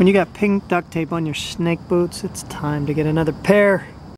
When you got pink duct tape on your snake boots, it's time to get another pair.